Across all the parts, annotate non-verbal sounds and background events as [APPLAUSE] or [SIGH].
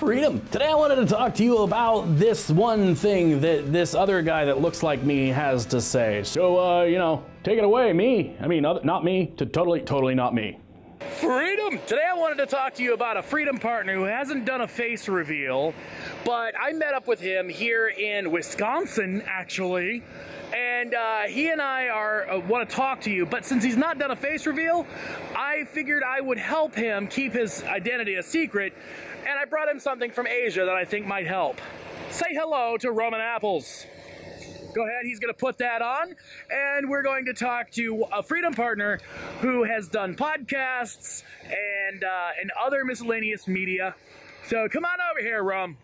Freedom. Today I wanted to talk to you about this one thing that this other guy that looks like me has to say. So, uh, you know, take it away, me. I mean, not me, to totally, totally not me. Freedom! Today I wanted to talk to you about a Freedom partner who hasn't done a face reveal, but I met up with him here in Wisconsin, actually, and uh, he and I are uh, want to talk to you. But since he's not done a face reveal, I figured I would help him keep his identity a secret, and I brought him something from Asia that I think might help. Say hello to Rum and Apples. Go ahead, he's going to put that on, and we're going to talk to a Freedom partner who has done podcasts and uh, and other miscellaneous media. So come on over here, Rum.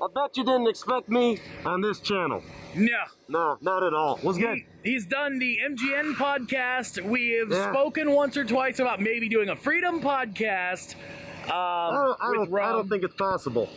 I bet you didn't expect me on this channel. No. No, not at all. What's good? He, he's done the MGN podcast. We have Yeah. spoken once or twice about maybe doing a Freedom podcast. Um, I don't, I, don't, I don't think it's possible.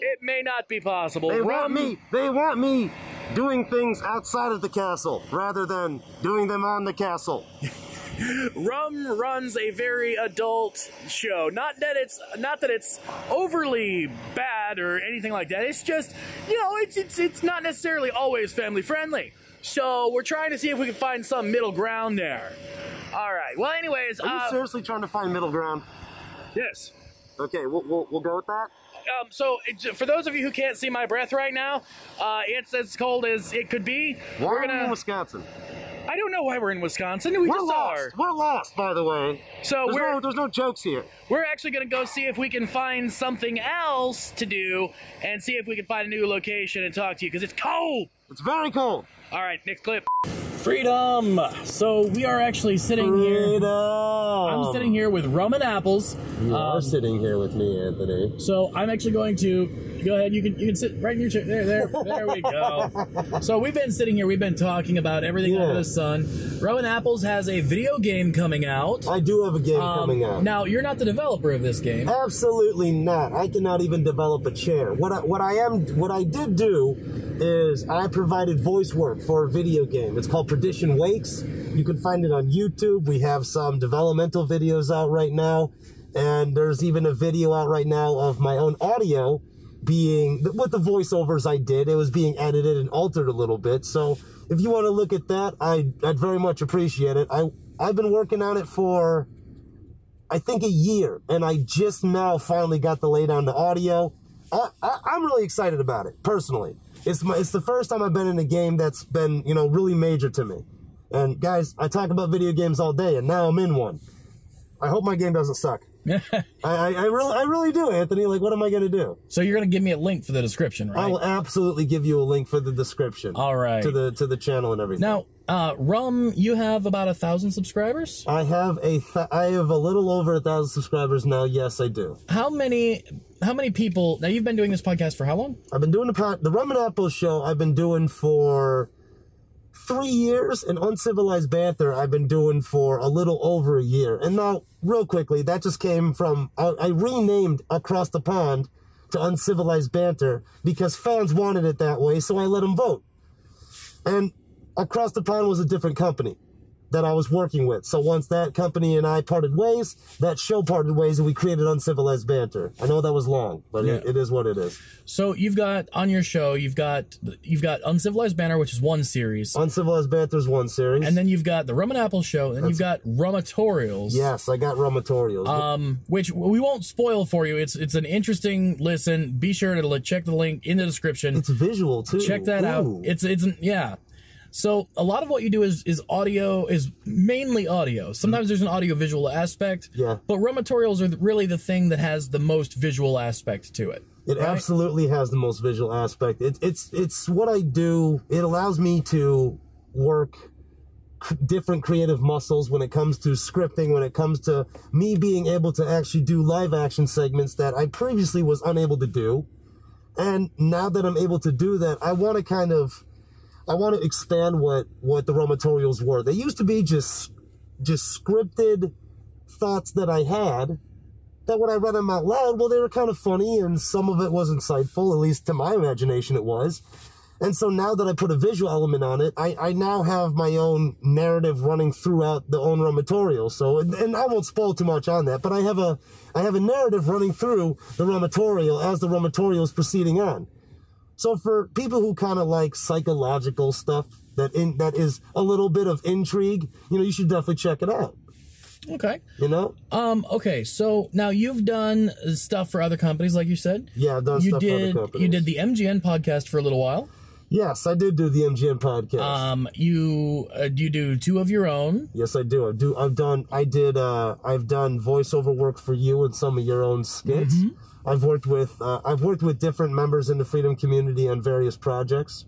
it may not be possible. They want me. They want me doing things outside of the castle rather than doing them on the castle. [LAUGHS] Rum runs a very adult show. Not that it's not that it's overly bad or anything like that. It's just you know it's it's it's not necessarily always family friendly. So we're trying to see if we can find some middle ground there. All right. Well, anyways, Are you uh, seriously trying to find middle ground? yes. Okay, we'll, we'll, we'll go with that. Um, so it, for those of you who can't see my breath right now, uh, it's as cold as it could be. Why we're are we in Wisconsin? I don't know why we're in Wisconsin. We We're just lost. are. We're lost, by the way. So There's we're no, there's no jokes here. We're actually going to go see if we can find something else to do and see if we can find a new location and talk to you because it's cold. It's very cold. All right, next clip. Freedom. So we are actually sitting here. Freedom. I'm sitting here with rum and apples. You are Um, sitting here with me, Anthony. So I'm actually going to go ahead. You can you can sit right in your chair. There, there, there we go. [LAUGHS] So we've been sitting here. We've been talking about everything Yeah. under the sun. Rum and Apples has a video game coming out. I do have a game Um, coming out. Now you're not the developer of this game. Absolutely not. I cannot even develop a chair. What I, what I am, what I did do, is I provided voice work for a video game. It's called Perdition Wakes. You can find it on YouTube. We have some developmental videos out right now, and there's even a video out right now of my own audio being with the voiceovers I did. It was being edited and altered a little bit. So if you want to look at that, I I'd very much appreciate it. I I've been working on it for I think a year, and I just now finally got the laydown to audio. I, I, I'm really excited about it personally. It's my, it's the first time I've been in a game that's been you know really major to me. And guys, I talk about video games all day, and now I'm in one. I hope my game doesn't suck. [LAUGHS] I, I, I really I really do, Anthony. Like, what am I gonna do? so you're going to give me a link for the description, right? I will absolutely give you a link for the description. All right. To the to the channel and everything. Now, uh, Rum, you have about a thousand subscribers. I have a th- I have a little over a thousand subscribers now. Yes, I do. How many? How many people? Now you've been doing this podcast for how long? I've been doing the pod, the Rum and Apple show. I've been doing for three years, and Uncivilized Banter I've been doing for a little over a year. And now, real quickly, that just came from I, I renamed Across the Pond to Uncivilized Banter because fans wanted it that way, so I let them vote. And Across the Pond was a different company that I was working with. So once that company and I parted ways, that show parted ways, and we created Uncivilized Banter. I know that was long, but it, it is what it is. So you've got on your show, you've got you've got Uncivilized Banner, which is one series, Uncivilized Banter is one series. and then you've got the Rum and Apple show, and you've got Rumatorials. yes, I got Rumatorials. Um, which we won't spoil for you. It's it's an interesting listen. Be sure to check the link in the description. it's visual too. check that out. It's it's yeah. So a lot of what you do is is audio is mainly audio. Sometimes there's an audio visual aspect. Yeah. But Rumatorials are really the thing that has the most visual aspect to it. It right? absolutely has the most visual aspect. It's it's it's what I do. It allows me to work different creative muscles when it comes to scripting, when it comes to me being able to actually do live action segments that I previously was unable to do. And now that I'm able to do that, I want to kind of I want to expand what what the Rumatorials were. They used to be just just scripted thoughts that I had that when I read them out loud, well, they were kind of funny and some of it was insightful, at least to my imagination it was. And so now that I put a visual element on it, I, I now have my own narrative running throughout the own raw material. So, and, and I won't spoil too much on that, but I have a, I have a narrative running through the Rumatorial as the Rumatorial is proceeding on. So for people who kind of like psychological stuff that in, that is a little bit of intrigue, you know, you should definitely check it out. Okay. You know? Um. Okay. So now you've done stuff for other companies, like you said. Yeah, I've done You stuff for other did. companies. You did the MGN podcast for a little while. Yes, I did do the MGN podcast. Um. You uh, you do two of your own. Yes, I do. I do. I've done. I did. Uh, I've done voiceover work for you and some of your own skits. I've worked with. Uh, I've worked with different members in the freedom community on various projects.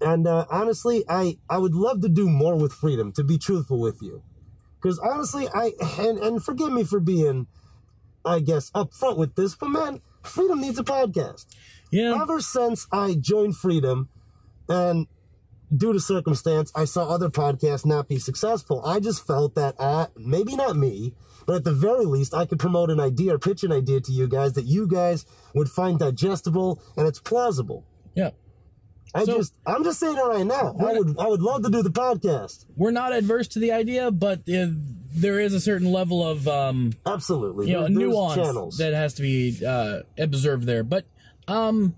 And uh, honestly, I I would love to do more with freedom. To be truthful with you, because honestly, I and and forgive me for being, I guess, upfront with this, but man, freedom needs a podcast Yeah. ever since I joined Freedom and due to circumstance, I saw other podcasts not be successful. I just felt that I, maybe not me, but at the very least, I could promote an idea or pitch an idea to you guys that you guys would find digestible and it's plausible. Yeah. I So- just, I'm just saying it right now. I would, I would love to do the podcast. We're not adverse to the idea, but uh, there is a certain level of um, Absolutely. you know, There- nuance channels. that has to be uh, observed there. But um,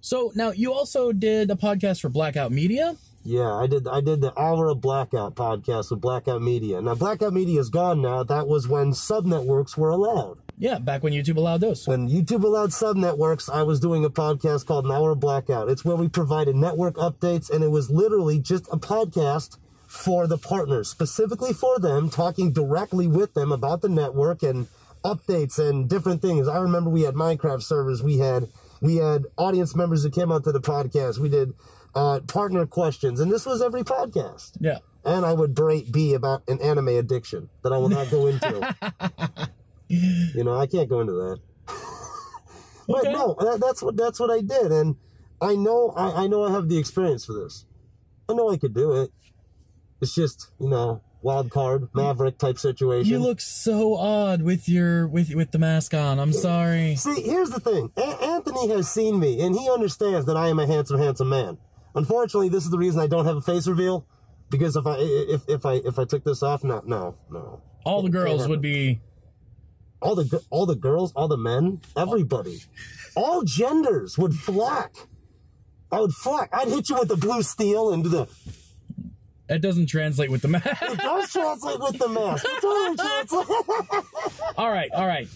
so now you also did a podcast for Blackout Media. Yeah, I did. I did the Hour of Blackout podcast with Blackout Media. Now, Blackout Media is gone now. That was when sub networks were allowed. Yeah, back when YouTube allowed those. When YouTube allowed sub networks, I was doing a podcast called An Hour of Blackout. It's where we provided network updates, and it was literally just a podcast for the partners, specifically for them, talking directly with them about the network and updates and different things. I remember we had Minecraft servers, we had we had audience members that came onto the podcast, we did uh, partner questions, and this was every podcast. Yeah. And I would berate B about an anime addiction that I will not go into. [LAUGHS] you know, I can't go into that. [LAUGHS] but Okay. no, that, that's what that's what I did, and I know I, I know I have the experience for this. I know I could do it. It's just you know wild card maverick type situation. You look so odd with your with with the mask on. I'm sorry. See, here's the thing. A- Anthony has seen me, and he understands that I am a handsome, handsome man. Unfortunately, this is the reason I don't have a face reveal. Because if I if if I if I took this off, no, no, no. All the girls would be all the all the girls, all the men, everybody, all genders would flock. I would flock. I'd hit you with the blue steel into the. that doesn't translate with the mask. [LAUGHS] It does translate with the mask. It totally [LAUGHS] translates. [LAUGHS] all right, all right.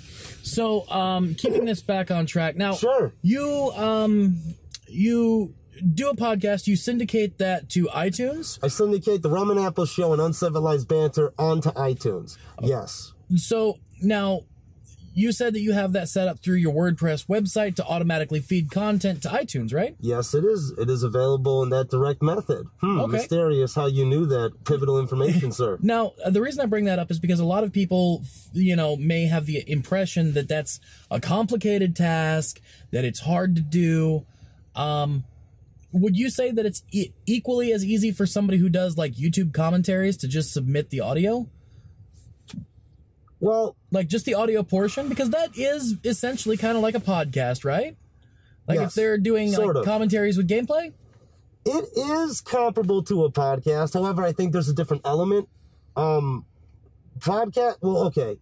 So, um, keeping this back on track now. Sure. You um, you do a podcast. You syndicate that to iTunes. I syndicate the Rum and Apple Show and Uncivilized Banter onto iTunes. Yes. So now, you said that you have that set up through your WordPress website to automatically feed content to iTunes, right? Yes, it is. It is available in that direct method. Hmm, Okay. Mysterious how you knew that pivotal information, sir. [LAUGHS] Now, uh, the reason I bring that up is because a lot of people, you know, may have the impression that that's a complicated task, that it's hard to do. Um, would you say that it's e- equally as easy for somebody who does like YouTube commentaries to just submit the audio? Well, Like just the audio portion? Because that is essentially kind of like a podcast, right? Like if they're doing sort like of. commentaries with gameplay? it is comparable to a podcast. However, I think there's a different element. Um, podcast. Well, okay.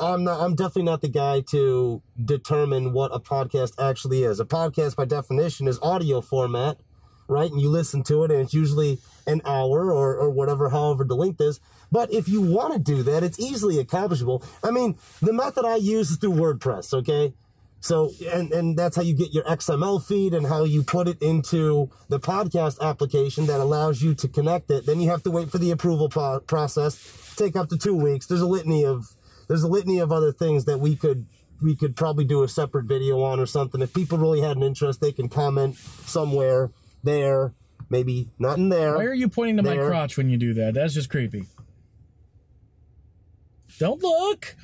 I'm not. I'm definitely not the guy to determine what a podcast actually is. A podcast, by definition, is audio format, right? And you listen to it, and it's usually an hour or or whatever, however the length is. But if you want to do that, it's easily accomplishable. I mean, the method I use is through WordPress. Okay. So, and, and that's how you get your XML feed and how you put it into the podcast application that allows you to connect it. Then you have to wait for the approval po- process, take up to two weeks. There's a litany of, there's a litany of other things that we could, we could probably do a separate video on or something. If people really had an interest, they can comment somewhere there, maybe not in there. Why are you pointing to my crotch when you do that? That's just creepy. Don't look.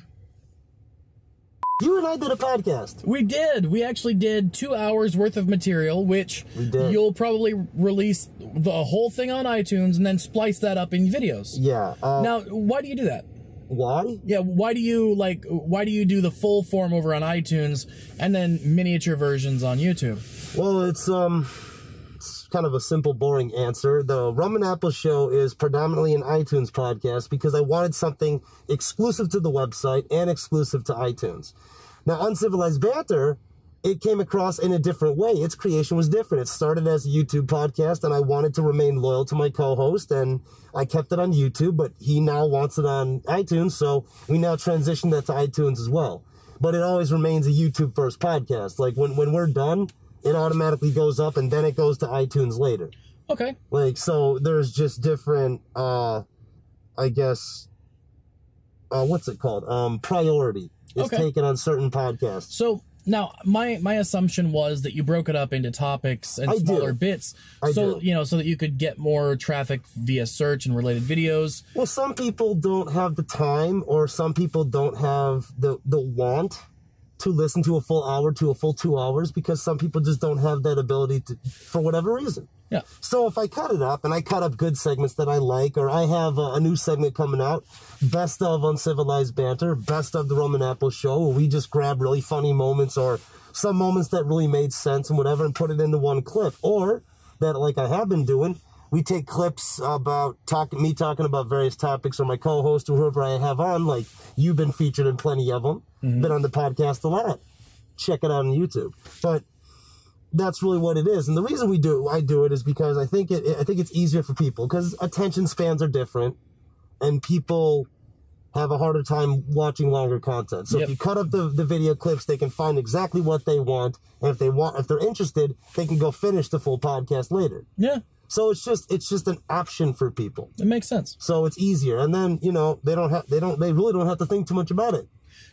You and I did a podcast. We did. We actually did two hours worth of material, which you'll probably release the whole thing on iTunes and then splice that up in videos. Yeah. Uh, Now, why do you do that? Why? Yeah, why do you like? Why do you do the full form over on iTunes and then miniature versions on YouTube? Well, it's um, it's kind of a simple, boring answer. The Rum and Apple Show is predominantly an iTunes podcast because I wanted something exclusive to the website and exclusive to iTunes. Now, Uncivilized Banter, it came across in a different way. Its creation was different. It started as a YouTube podcast, and I wanted to remain loyal to my co-host, and I kept it on YouTube. But he now wants it on iTunes, so we now transitioned that to iTunes as well. But it always remains a YouTube first podcast. Like when when we're done, it automatically goes up, and then it goes to iTunes later. Okay. Like so, there's just different, uh, I guess, uh, what's it called? Um, priority is Okay. taken on certain podcasts. So now my my assumption was that you broke it up into topics and I smaller bits, I so you know so that you could get more traffic via search and related videos. Well, some people don't have the time, or some people don't have the the want to listen to a full hour to a full two hours because some people just don't have that ability to, for whatever reason. Yeah. So if I cut it up and I cut up good segments that I like, or I have a, a new segment coming out, best of uncivilized banter, best of the Rum and Apple show, where we just grab really funny moments or some moments that really made sense and whatever, and put it into one clip, or that like I have been doing. We take clips about talking, me talking about various topics, or my co-host, or whoever I have on. Like you've been featured in plenty of them, mm-hmm. been on the podcast a lot. Check it out on YouTube. But that's really what it is. And the reason we do I do it is because I think it I think it's easier for people because attention spans are different and people have a harder time watching longer content. So Yep. if you cut up the, the video clips, they can find exactly what they want. And if they want if they're interested, they can go finish the full podcast later. Yeah, So it's just it's just an option for people. it makes sense. So it's easier. And then, you know, they don't have they don't they really don't have to think too much about it.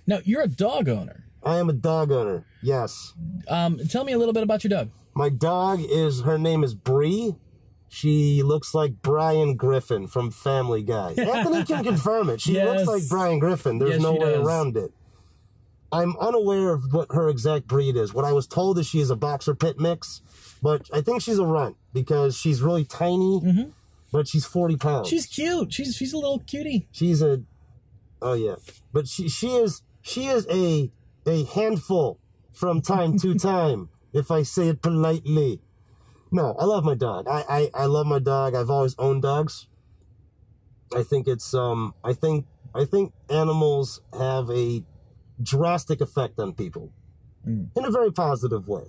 Now you're a dog owner. I am a dog owner. Yes. Um, tell me a little bit about your dog. My dog is her name is Bree. She looks like Brian Griffin from Family Guy. [LAUGHS] Anthony can confirm it. She Yes. looks like Brian Griffin. There's Yes, no way does. around it. I'm unaware of what her exact breed is. What I was told is she is a boxer pit mix, but I think she's a runt because she's really tiny, but she's 40 pounds. She's cute. She's she's a little cutie. she's a oh yeah but she she is she is a a handful from time to [LAUGHS] time if i say it politely no i love my dog I, I i love my dog i've always owned dogs i think it's um i think i think animals have a drastic effect on people. In a very positive way.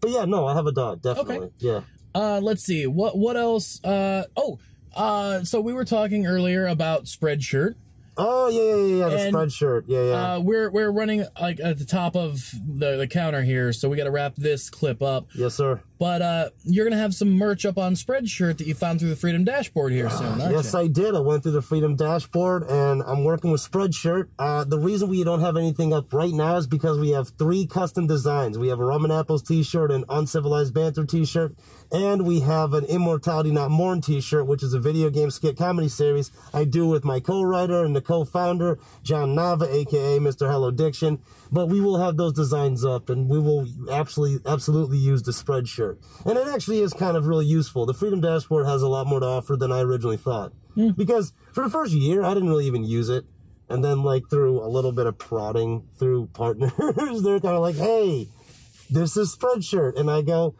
But yeah no i have a dog definitely. Yeah. Uh, let's see. What what else. Uh, oh, uh, so we were talking earlier about Spreadshirt. oh yeah yeah yeah, yeah the And, spread shirt yeah yeah. Uh, we're we're running like at the top of the, the counter here, so we got to wrap this clip up. yes sir But uh, you're gonna have some merch up on Spreadshirt that you found through the Freedom Dashboard here soon, aren't Yes, you? I did. I went through the Freedom Dashboard and I'm working with Spreadshirt. Uh, the reason we don't have anything up right now is because we have three custom designs. We have a Rum and Apples t-shirt, an Uncivilized Banter t-shirt, and we have an Immortality Not Mourn t-shirt, which is a video game skit comedy series I do with my co-writer and the co-founder, John Nava, aka Mr. Hello Diction. But we will have those designs up and we will absolutely, absolutely use the Spreadshirt. And it actually is kind of really useful. The Freedom Dashboard has a lot more to offer than I originally thought. Hmm. Because for the first year, I didn't really even use it. And then, like, through a little bit of prodding through [LAUGHS] partners, they're kind of like, hey, this is Spreadshirt. And I go,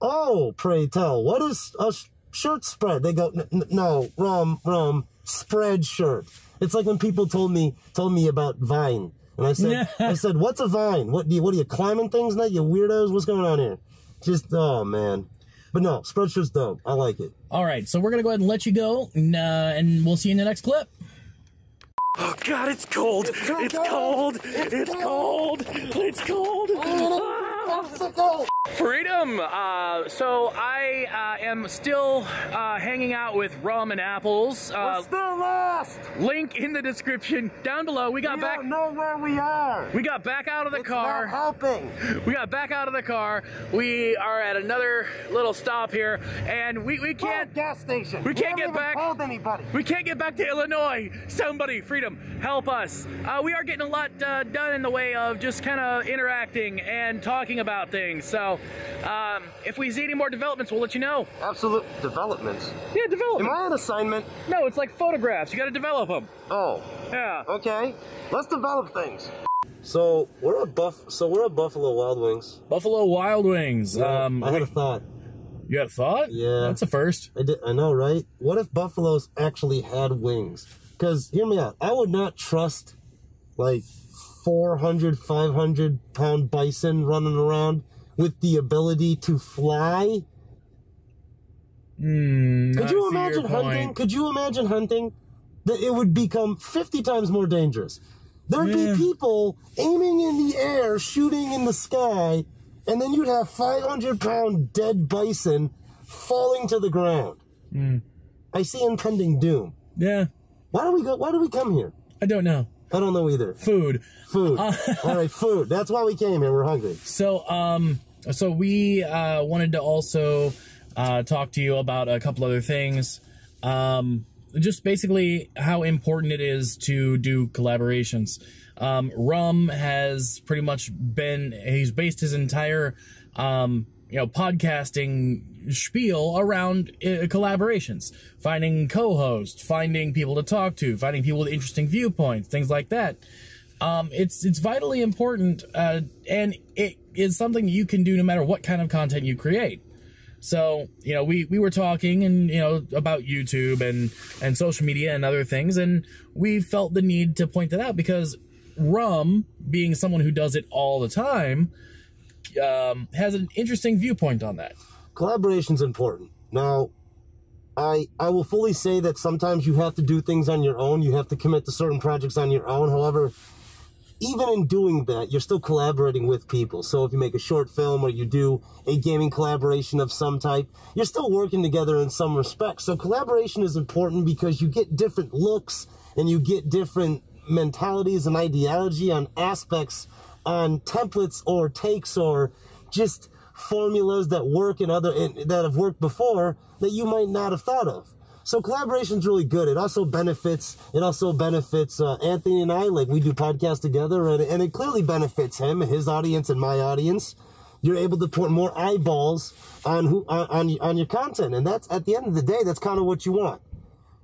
oh, pray tell, what is a sh- shirt spread? They go, "N- n- no, rum, rum, spread shirt. It's like when people told me told me about Vine, and I said, [LAUGHS] I said, what's a Vine? What do you, what are you climbing things now? You weirdos, what's going on here? Just, oh man. But no, Spreadshirt's dope. I like it. All right, so we're gonna go ahead and let you go, and, uh, and we'll see you in the next clip. Oh God, it's cold. It's cold. It's cold. It's cold. [LAUGHS] Freedom. Uh, so I uh, am still uh, hanging out with Rum and Apples. Uh, still lost. link in the description down below. We got We back. don't know where we are. We got back out of the It's car. not helping. We got back out of the car. We are at another little stop here, and we, we can't gas station. we can't get back. Told anybody. we can't get back to Illinois. Somebody, freedom, help us. Uh, we are getting a lot uh, done in the way of just kind of interacting and talking about things. So um, if we see any more developments, we'll let you know. Absolute developments. Yeah, Develop, Am. I on assignment? No, it's like photographs. You got to develop them. Oh, Yeah. okay. Let's develop things. So we're at Buff. So we're at Buffalo Wild Wings. Buffalo Wild Wings. Um, I had a thought. You had a thought? Yeah. That's a first. I did. I know, right? What if buffaloes actually had wings? Because hear me out. I would not trust like 400, 500 pound bison running around with the ability to fly. Hmm. Could you imagine hunting? Could you imagine hunting? That it would become 50 times more dangerous. There'd Yeah. be people aiming in the air, shooting in the sky, and then you'd have 500 pound dead bison falling to the ground. Hmm. I see impending doom. Yeah. Why do we go? Why do we come here? I don't know. I don't know either. Food. Food. [LAUGHS] All right, food. That's why we came here. We're hungry. So, um, so we uh, wanted to also uh, talk to you about a couple other things. Um, just basically how important it is to do collaborations. Um, Rum has pretty much been, he's based his entire, um, you know, podcasting spiel around uh, collaborations, finding co-hosts, finding people to talk to, finding people with interesting viewpoints, things like that. Um, it's it's vitally important, uh, and it is something you can do no matter what kind of content you create. So you know, we we were talking and you know about YouTube and and social media and other things, and we felt the need to point that out because Rum, being someone who does it all the time, um, has an interesting viewpoint on that. Collaboration's important. Now, I I will fully say that sometimes you have to do things on your own. You have to commit to certain projects on your own. However, even in doing that, you're still collaborating with people. So if you make a short film or you do a gaming collaboration of some type, you're still working together in some respects. So collaboration is important because you get different looks and you get different mentalities and ideology on aspects on templates or takes or just formulas that work and other and that have worked before that you might not have thought of. So collaboration is really good. It also benefits. It also benefits uh, Anthony and I. Like we do podcasts together, and, and it clearly benefits him, his audience, and my audience. You're able to put more eyeballs on who on on, on your content, and that's at the end of the day, that's kind of what you want.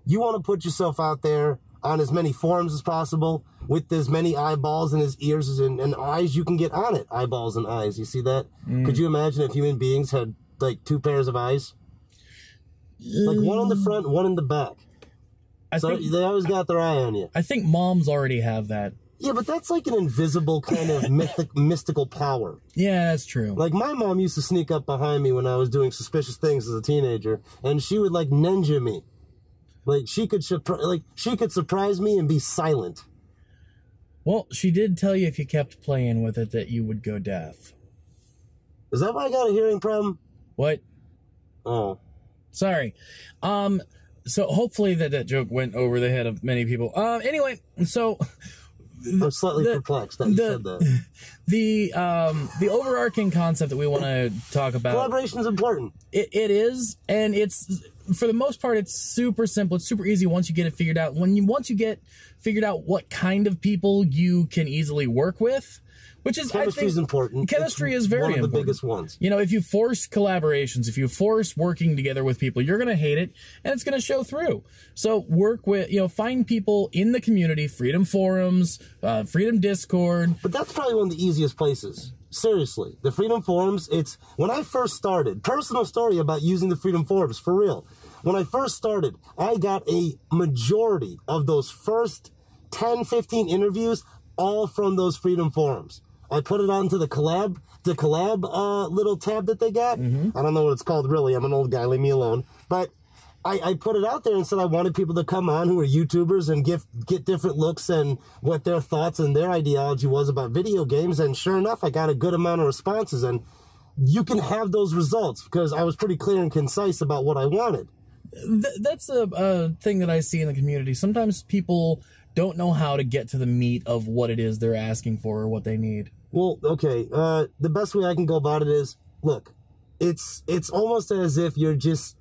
You want to put yourself out there on as many forums as possible with as many eyeballs and as ears and, and eyes you can get on it. Eyeballs and eyes. You see that? Mm. Could you imagine if human beings had like two pairs of eyes? Like one on the front, one in the back. I So think they always got their eye on you. I think moms already have that. Yeah, but that's like an invisible kind of [LAUGHS] mythic, mystical power. Yeah, that's true. Like my mom used to sneak up behind me when I was doing suspicious things as a teenager, and she would like ninja me. Like she could like she could surprise me and be silent. Well, she did tell you if you kept playing with it that you would go deaf. Is that why I got a hearing problem? What? Oh, Sorry. Um. So hopefully that that joke went over the head of many people. Um. Anyway, so I'm slightly The- perplexed that you the- said that. [LAUGHS] the um the overarching concept that we want to talk about Collaboration is important. it, it is and it's for the most part it's super simple it's super easy once you get it figured out when you once you get figured out what kind of people you can easily work with which is Chemistry I think is important. chemistry It's is very one of the important. biggest ones. You know, if you force collaborations, if you force working together with people, you're going to hate it and it's going to show through. So work with, you know, find people in the community, Freedom Forums, uh, Freedom Discord. But that's probably one of the easiest places. Seriously, the Freedom Forums, it's when I first started, personal story about using the Freedom Forums for real. When I first started, I got a majority of those first 10, 15 interviews all from those Freedom Forums. I put it onto the collab, the collab uh, little tab that they got. I don't know what it's called really. I'm an old guy, leave me alone. But I, I put it out there and said I wanted people to come on who are YouTubers and give get different looks and what their thoughts and their ideology was about video games. And sure enough, I got a good amount of responses. And you can have those results because I was pretty clear and concise about what I wanted. Th- that's a, a thing that I see in the community. Sometimes people don't know how to get to the meat of what it is they're asking for or what they need. Well, okay. Uh, the best way I can go about it is, look, it's it's almost as if you're just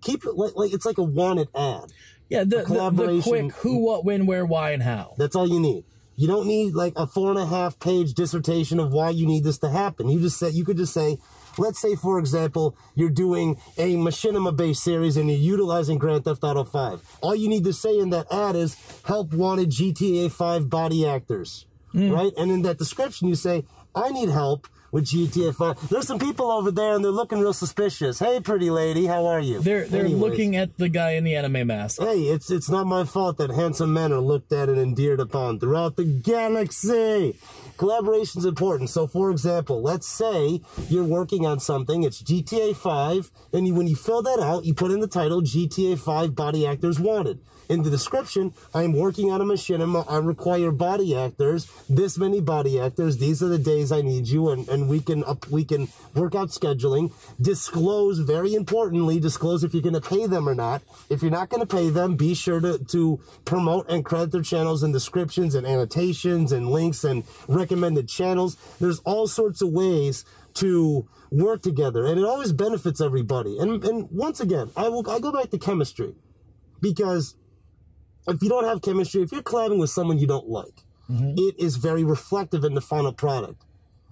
keep it like, like it's like a wanted ad. Yeah, the, the, the quick who, what, when, where, why, and how. That's all you need. You don't need like a four and a half page dissertation of why you need this to happen. You just say you could just say, let's say for example, you're doing a machinima based series and you're utilizing Grand Theft Auto 5. All you need to say in that ad is help wanted GTA 5 body actors. Hmm. Right? And in that description you say, I need help with GTA 5. There's some people over there and they're looking real suspicious. Hey, pretty lady, how are you? They're they're Anyways. looking at the guy in the anime mask. Hey, it's it's not my fault that handsome men are looked at and endeared upon throughout the galaxy. Collaboration's important. So, for example, let's say you're working on something. It's GTA 5, and you, when you fill that out, you put in the title GTA 5 Body Actors Wanted. In the description, I'm working on a machinima. I require body actors. This many body actors. These are the days I need you, and, and we can up, we can work out scheduling. Disclose very importantly. Disclose if you're going to pay them or not. If you're not going to pay them, be sure to to promote and credit their channels and descriptions and annotations and links and recommended channels. There's all sorts of ways to work together, and it always benefits everybody. And and once again, I will I go back to chemistry because if you don't have chemistry, if you're collabing with someone you don't like, mm-hmm. it is very reflective in the final product.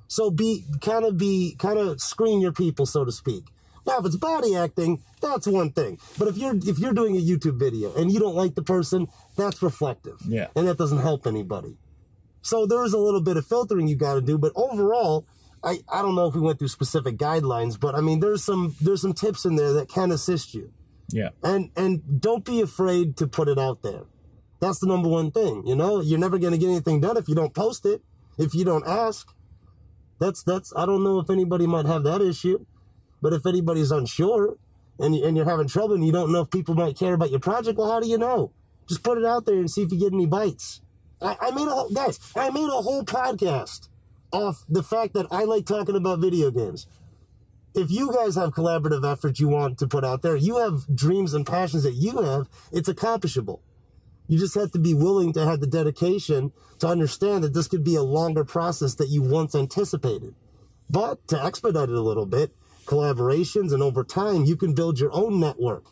So be kind of be kind of screen your people, so to speak. Now, if it's body acting, that's one thing. But if you're if you're doing a YouTube video and you don't like the person, that's reflective. Yeah. And that doesn't help anybody. So there is a little bit of filtering you got to do, but overall, I, I don't know if we went through specific guidelines, but I mean there's some there's some tips in there that can assist you Yeah. and and don't be afraid to put it out there that's the number one thing you know you're never going to get anything done if you don't post it if you don't ask that's that's i don't know if anybody might have that issue but if anybody's unsure and, you, and you're having trouble and you don't know if people might care about your project well how do you know? Just put it out there and see if you get any bites. I, I made a whole guys i made a whole podcast off the fact that i like talking about video games. If you guys have collaborative efforts you want to put out there, you have dreams and passions that you have, it's accomplishable. You just have to be willing to have the dedication to understand that this could be a longer process that you once anticipated. But to expedite it a little bit, collaborations and over time, you can build your own network.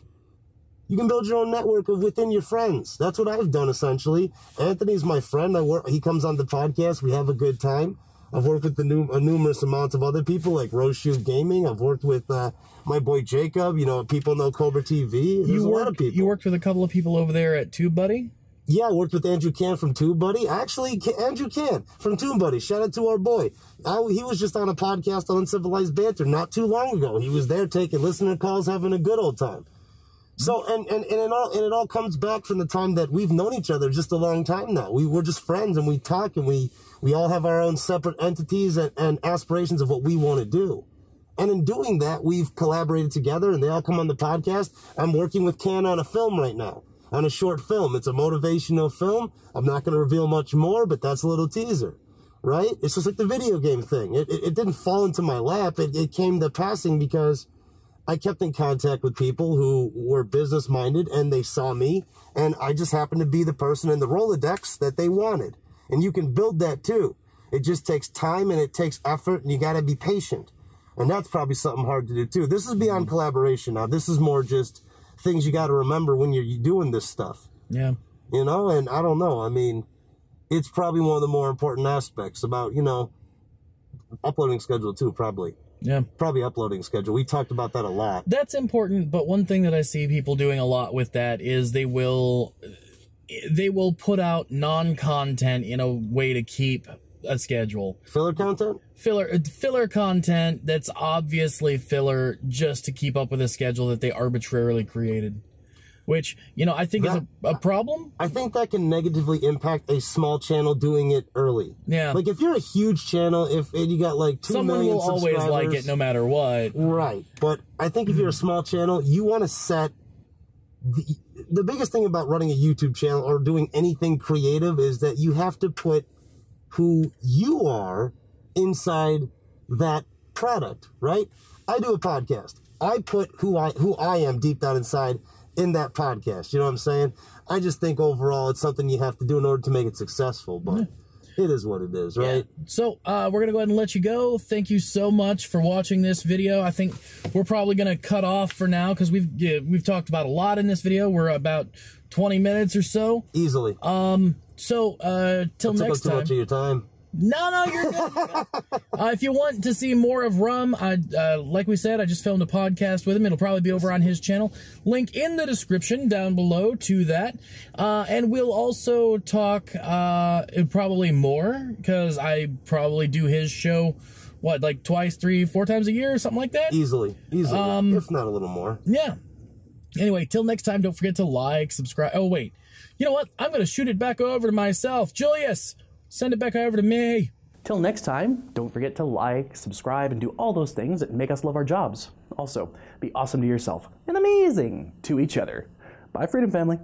You can build your own network of within your friends. That's what I've done essentially. Anthony's my friend. I work. He comes on the podcast. We have a good time. I've worked with the numerous amounts of other people like Roshu Gaming. I've worked with uh, my boy Jacob. You know, people know Cobra TV. There's You a lot of worked, people. you worked with a couple of people over there at TubeBuddy? Yeah, I worked with Andrew Can from TubeBuddy. Actually, Andrew Can from TubeBuddy. Shout out to our boy. I, he was just on a podcast on Uncivilized Banter not too long ago. He was there taking listener calls, having a good old time. So, and, and, and, it all, and it all comes back from the time that we've known each other just a long time now. We, we're just friends and we talk and we, we all have our own separate entities and, and aspirations of what we want to do. And in doing that, we've collaborated together and they all come on the podcast. I'm working with Can on a film right now, on a short film. It's a motivational film. I'm not going to reveal much more, but that's a little teaser, right? It's just like the video game thing. It, it, it didn't fall into my lap. It, it came to passing because I kept in contact with people who were business minded and they saw me and I just happened to be the person in the Rolodex that they wanted. And you can build that too. It just takes time and it takes effort and you got to be patient. And that's probably something hard to do too. This is beyond mm-hmm. collaboration now. This is more just things you got to remember when you're doing this stuff, Yeah. you know? And I don't know. I mean, it's probably one of the more important aspects about, you know, uploading schedule too, probably. Yeah. Probably uploading schedule. We talked about that a lot. That's important, but one thing that I see people doing a lot with that is they will they will put out non-content in a way to keep a schedule. Filler content? Filler filler content that's obviously filler just to keep up with a schedule that they arbitrarily created. Which, you know, I think is a, a problem. I think that can negatively impact a small channel doing it early. Yeah. Like if you're a huge channel, if and you got like two Someone million will always like it no matter what. Right. But I think if you're a small channel, you want to set the, the biggest thing about running a YouTube channel or doing anything creative is that you have to put who you are inside that product, right? I do a podcast. I put who I who I am deep down inside in that podcast. You know what I'm saying? I just think overall it's something you have to do in order to make it successful, but it is what it is, right? So uh, we're gonna go ahead and let you go. Thank you so much for watching this video. I think we're probably gonna cut off for now because we've yeah, we've talked about a lot in this video. We're about 20 minutes or so. Easily. Um. So uh, till next too much of your time. No, no, you're good. [LAUGHS] uh, if you want to see more of Rum, I, uh, like we said, I just filmed a podcast with him. It'll probably be over on his channel. Link in the description down below to that. Uh, and we'll also talk uh, probably more because I probably do his show what, like twice, three, four times a year, or something like that. Easily, easily, Um, if not a little more. Yeah. Anyway, till next time, don't forget to like, subscribe. Oh, wait. You know what? I'm going to shoot it back over to myself. Julius, send it back over to me. Till next time, don't forget to like, subscribe, and do all those things that make us love our jobs. Also, be awesome to yourself and amazing to each other. Bye, Freedom Family.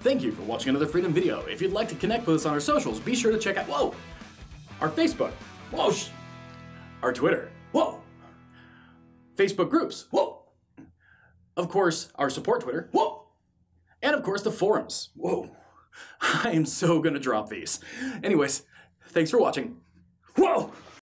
Thank you for watching another Freedom video. If you'd like to connect with us on our socials, be sure to check out, whoa, our Facebook, whoa, our Twitter, whoa, Facebook groups, whoa, of course, our support Twitter, whoa, and of course the forums, whoa. [LAUGHS] I am so gonna drop these. Anyways, thanks for watching. Whoa!